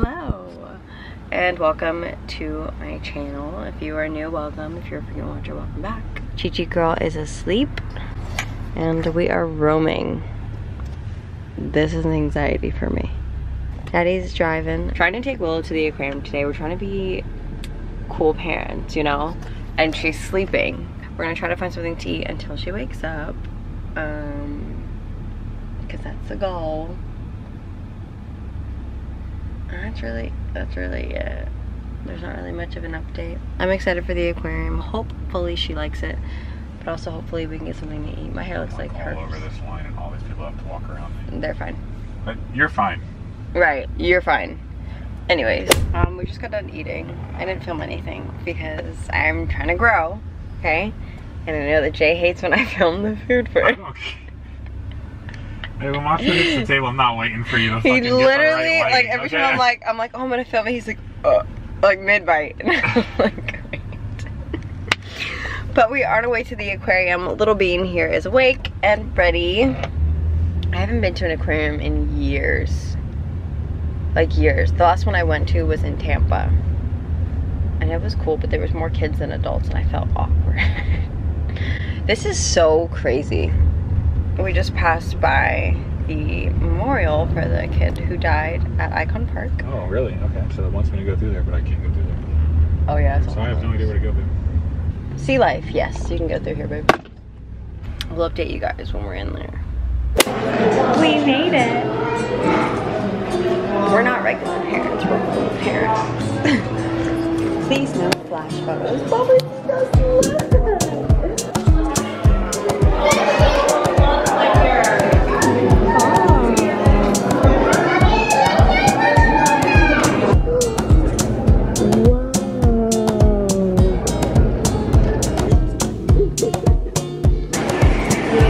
Hello and welcome to my channel. If you are new, welcome. If you're a frequent watcher, welcome back. Chi Chi girl is asleep and we are roaming. This is an anxiety for me. Daddy's driving. Trying to take Willow to the aquarium today. We're trying to be cool parents, you know? And she's sleeping. We're gonna try to find something to eat until she wakes up. Um, because that's the goal. That's really, that's really it. There's not really much of an update. I'm excited for the aquarium. Hopefully she likes it, but also hopefully we can get something to eat. My hair looks like hers. all over this line, and all these people have to walk around me. They're fine. But you're fine. Right, you're fine. Anyways, um, we just got done eating. I didn't film anything because I'm trying to grow, okay? And I know that Jay hates when I film the food for I him. don't care. Hey, when food hits the table, I'm not waiting for you to He fucking get the literally, right like every okay? time I'm like, I'm like, oh, I'm gonna film it. He's like, uh, like mid bite. I'm like, great. But we are on our way to the aquarium. Little Bean here is awake and ready. I haven't been to an aquarium in years. Like years. The last one I went to was in Tampa. And it was cool, but there was more kids than adults and I felt awkward. this is so crazy. We just passed by the memorial for the kid who died at Icon Park. Oh, really? Okay. So it wants me to go through there, but I can't go through there. Oh yeah. So I have no idea where to go, babe. Sea life, yes, you can go through here, babe. We'll update you guys when we're in there. We made it. We're not regular parents, we're cool parents. Please no flash photos.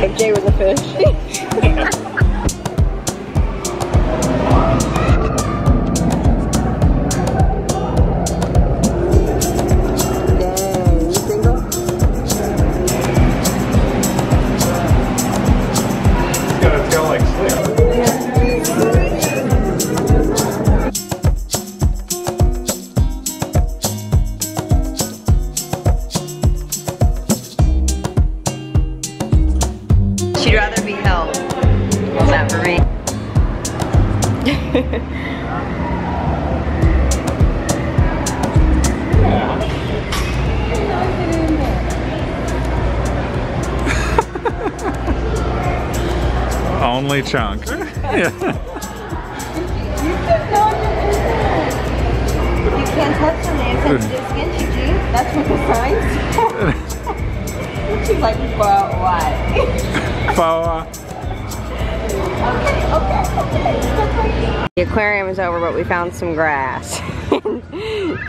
If Jay was a fish. Only chunk. yeah. You can't touch the nail sensitive skin, Gigi. That's what the sign She's like, well, why? Boa. The aquarium is over, but we found some grass.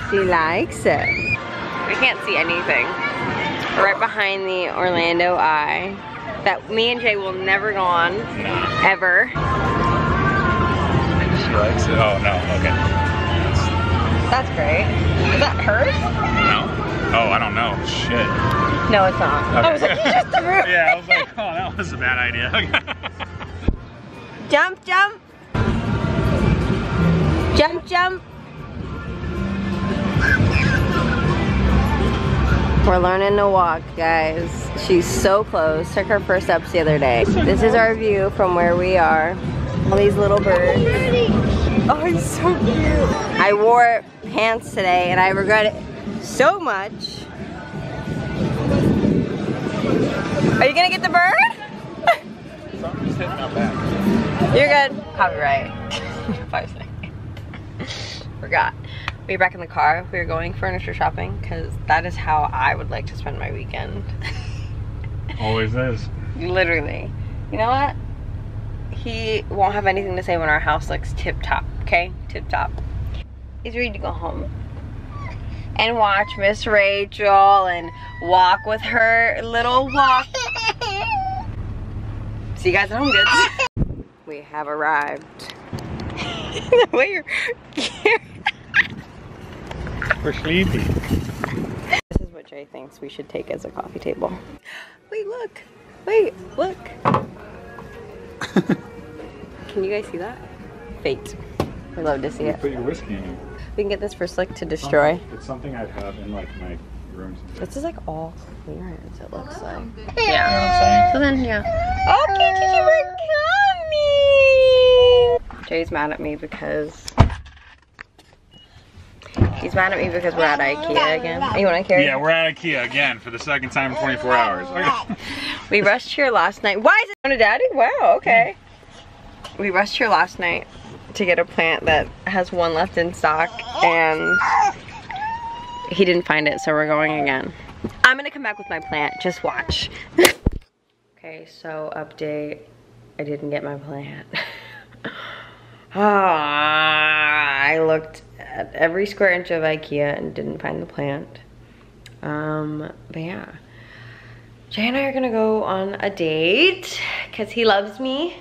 she likes it. We can't see anything. We're right behind the Orlando Eye that me and Jay will never go on, ever. She likes it. Oh, no. Okay. That's great. Is that hers? No? Oh, I don't know. Shit. No, it's not. I was like, you just threw it. yeah, I was like, oh, that was a bad idea. Jump, jump. Jump, jump. We're learning to walk, guys. She's so close. Took her first steps the other day. This is our view from where we are. All these little birds. Oh, he's so cute. I wore pants today and I regret it so much. Are you gonna get the bird? You're good. Copyright. Five seconds. Forgot. We were back in the car. We were going furniture shopping because that is how I would like to spend my weekend. Always is. Literally. You know what? He won't have anything to say when our house looks tip top, okay? Tip top. He's ready to go home. And watch Miss Rachel and walk with her little walk. See you guys at home, good? We have arrived. the way you're We're sleepy. This is what Jay thinks we should take as a coffee table. Wait, look. Wait, look. Can you guys see that? Fate. We love to see You it. put your whiskey in it. We can get this for Slick to destroy. It's something I'd have in like my rooms. This is like all clearance, it looks like. Yeah. You know what I'm saying? So then, yeah. Okay, Gigi, we're coming! Jay's mad at me because... He's mad at me because we're at Ikea again. You want to carry? Yeah, we're at IKEA again for the second time in 24 hours. Okay. We rushed here last night. Why is it on a daddy? Wow, okay. We rushed here last night to get a plant that has one left in stock and he didn't find it, so we're going again. I'm gonna come back with my plant, just watch. okay, so update. I didn't get my plant. Ah, I looked at every square inch of Ikea and didn't find the plant. Um, but yeah. Jay and I are gonna go on a date because he loves me.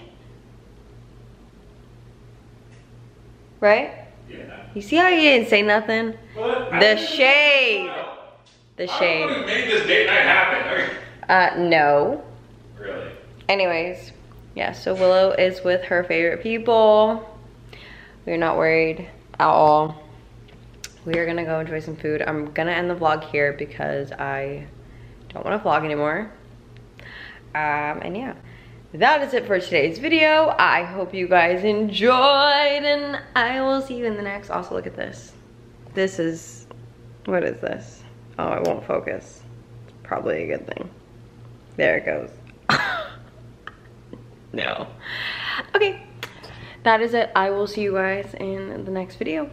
Right? Yeah. You see how you didn't say nothing? The shade. The shade. made this date night happen. Uh, no. Really? Anyways, yeah, so Willow is with her favorite people. We're not worried at all. We are gonna go enjoy some food. I'm gonna end the vlog here because I don't wanna vlog anymore. Um, and yeah, that is it for today's video. I hope you guys enjoyed and I will see you in the next. Also, look at this. This is, what is this? Oh, it won't focus. Probably a good thing. There it goes. no. Okay. That is it. I will see you guys in the next video.